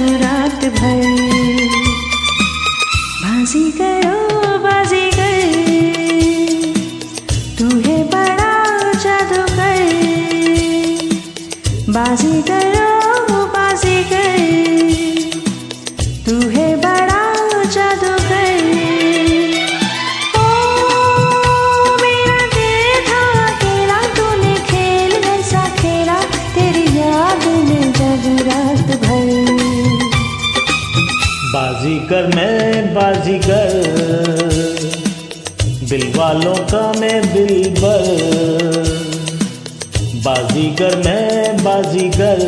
रात भर बाजीगर मैं बाजीगर दिल वालों का मैं दिलबर बाजीगर मैं बाजीगर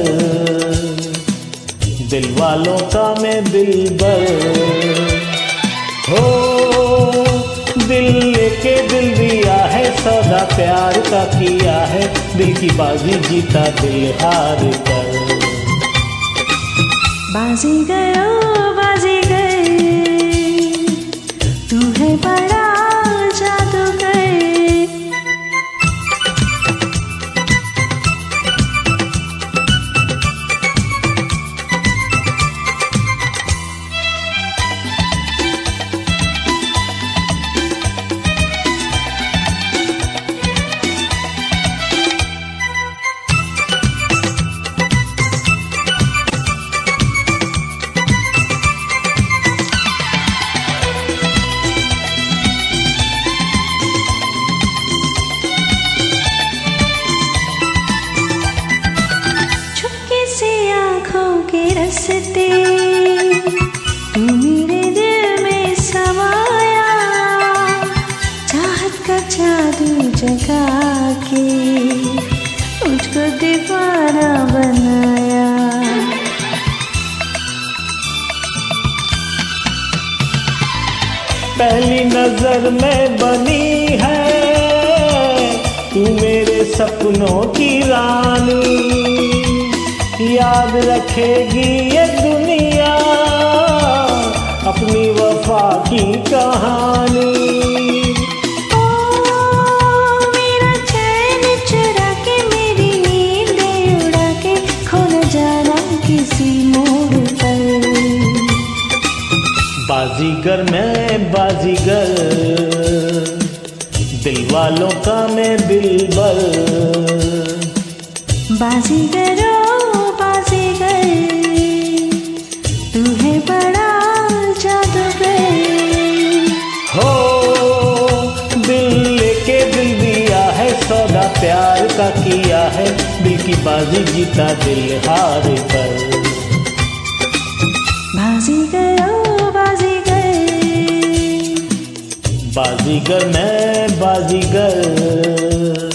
दिल वालों का मैं दिलबर हो, दिल लेके दिल दिया है, सौदा प्यार का किया है। दिल की बाजी जीता दिल हार कर। बाजीगर तू जादू जगा के मुझको दीवाना बनाया। पहली नज़र में बनी है, तू मेरे सपनों की रानी। याद रखेगी ये दुनिया। बाजीगर मैं बाजीगर। दिल वालों का मैं दिलबर बाजीगर ओ बाजीगर तू है बड़ा जादूगर। हो दिल लेके दिल दिया है सौदा प्यार का किया है। दिल की बाजी जीता दिल हार ओ बाजीगर बाजीगर मैं बाजीगर।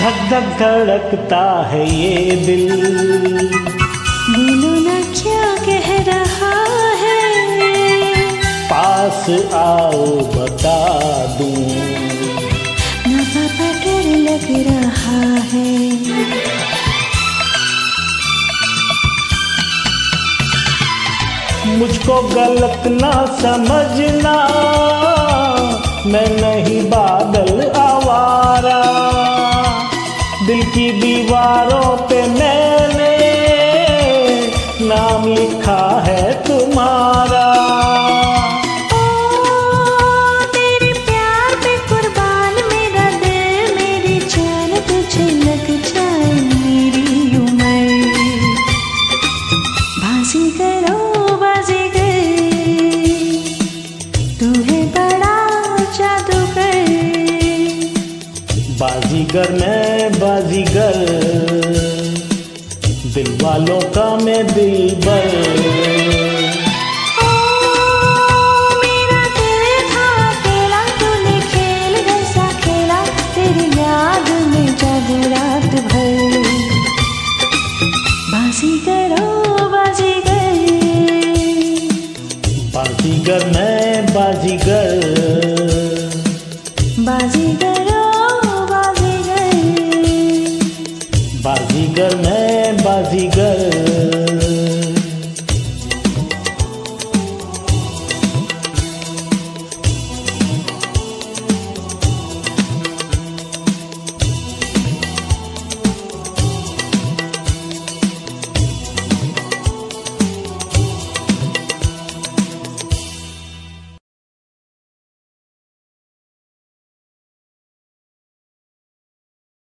धक धक धड़कता है ये दिल बोलो ना क्या कह रहा है पास आओ बता दूँ लग रहा है मुझको गलत ना समझना मैं नहीं बादल दीवारों पे मैंने नाम लिखा है तुम्हारा। प्यार कुर्बान मेरा दिल मेरी जान तुझे लग जाए बाजी करो बाजी बड़ा जादूगर। बाजीगर मैं बाजीगर। दिल वालों का मैं दिलबर। ओ